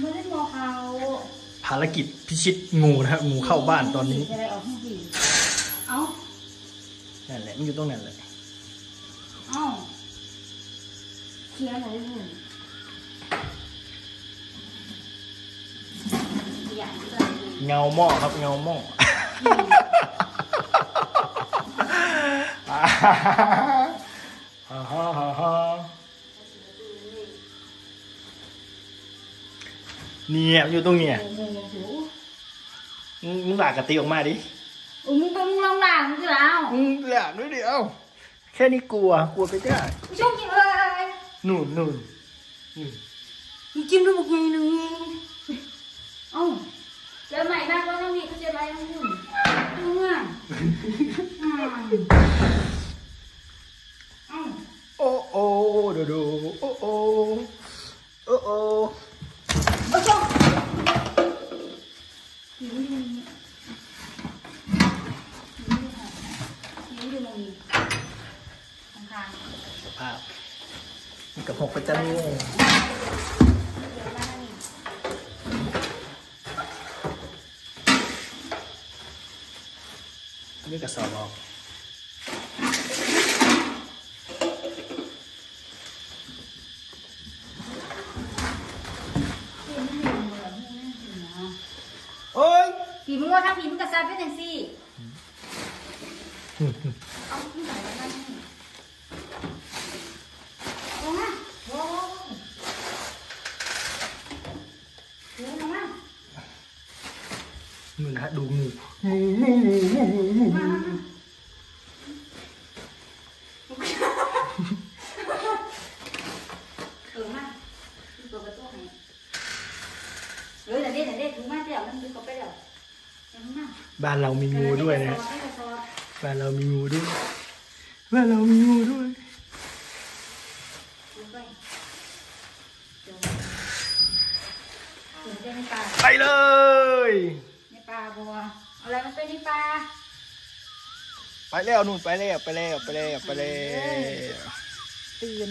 ไม่ได้มองเขาภารกิจพิชิตงูนะครับงูเข้าบ้านตอนนี้ อะไรออกห้องผีเอ้านั่นแหละมันอยู่ตรงนั้นเลยเอ้าเคลียร์หน่อยหนึ่งอยากจะเงาหม้อครับเงาหม้ออ่าฮ่าฮ่าฮ่าฮ่า เนี่ยมันอยู่ตรงเนี่ย โอ้โหโอ้โห มึงมึงหลากกระตีออกมาดิ โอ้มึงเป็นมึงลองด่ามึงจะเอา มึงหลากด้วยเดียวแค่นี้กลัวกลัวไปได้ ไม่ชอบกินเลย นู่นนู่นนู่น มึงจิ้มด้วยมึงหนึ่งเอ้าเจอใหม่มากว่าต้องมีเขาจะอะไรต้องหุ่นดูง่ะอืมเอ้า โอ้โอ้ดูดูโอ้โอ้โอ้โอ้ สภาพมันกับหกประจำงูๆเดี๋ยวมานี่นี่กับสอบออกเดี๋ยวไม่มีเหมือนไม่มีเนาะโอ้ยผีมึงว่าถ้าผีมึงกระซายเป็นจังซี่เอาที่ไหนมานั่น ไปแล้วเดี๋ยวมา บ้านเรามีงูด้วยนะฮะ ให้กระสอบ บ้านเรามีงูด้วยบ้านเรามีงูด้วย ดูไปเดี๋ยวถึงจะในป่า ไปเลย ในป่าบัวเ อาอะไรมันเป็นในป่าไปแล้วนู่นไปแล้วไปแล้วไปแล้วไปแล้วตื่น